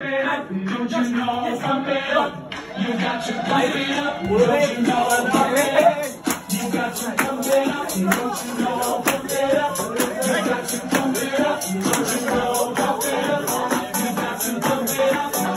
Don't you know, pump it up. You got to pipe it up. Don't you know, pump it up. You got to pump it up. Don't you know, pump it up. You got to pump it up. Don't you know, pump it up. You got to pump it up.